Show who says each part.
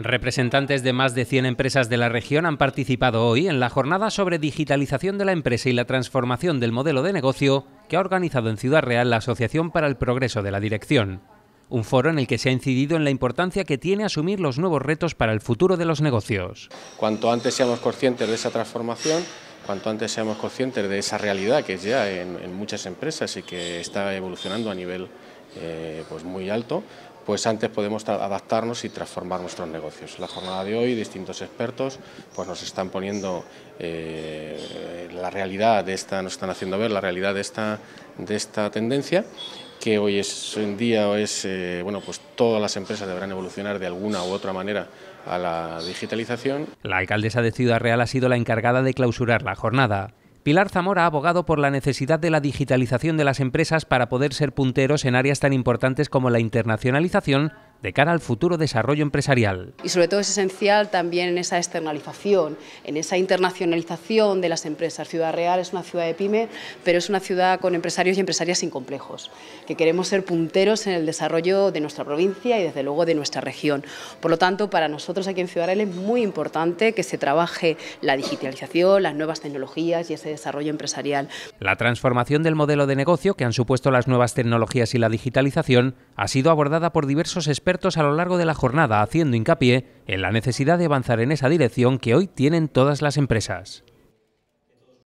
Speaker 1: Representantes de más de 100 empresas de la región han participado hoy en la jornada sobre digitalización de la empresa y la transformación del modelo de negocio que ha organizado en Ciudad Real la Asociación para el Progreso de la Dirección. Un foro en el que se ha incidido en la importancia que tiene asumir los nuevos retos para el futuro de los negocios.
Speaker 2: Cuanto antes seamos conscientes de esa transformación, cuanto antes seamos conscientes de esa realidad que es ya en, muchas empresas y que está evolucionando a nivel eh, pues muy alto, pues antes podemos adaptarnos y transformar nuestros negocios. La jornada de hoy, distintos expertos pues nos están poniendo eh, la realidad de esta, nos están haciendo ver la realidad de esta, de esta tendencia que hoy es en día es eh, bueno pues todas las empresas deberán evolucionar de alguna u otra manera a la digitalización.
Speaker 1: La alcaldesa de Ciudad Real ha sido la encargada de clausurar la jornada. Pilar Zamora ha abogado por la necesidad de la digitalización de las empresas para poder ser punteros en áreas tan importantes como la internacionalización de cara al futuro desarrollo empresarial.
Speaker 3: Y sobre todo es esencial también en esa externalización, en esa internacionalización de las empresas. Ciudad Real es una ciudad de pyme, pero es una ciudad con empresarios y empresarias sin complejos, que queremos ser punteros en el desarrollo de nuestra provincia y desde luego de nuestra región. Por lo tanto, para nosotros aquí en Ciudad Real es muy importante que se trabaje la digitalización, las nuevas tecnologías y ese desarrollo empresarial.
Speaker 1: La transformación del modelo de negocio que han supuesto las nuevas tecnologías y la digitalización ha sido abordada por diversos expertos expertos a lo largo de la jornada haciendo hincapié en la necesidad de avanzar en esa dirección que hoy tienen todas las empresas.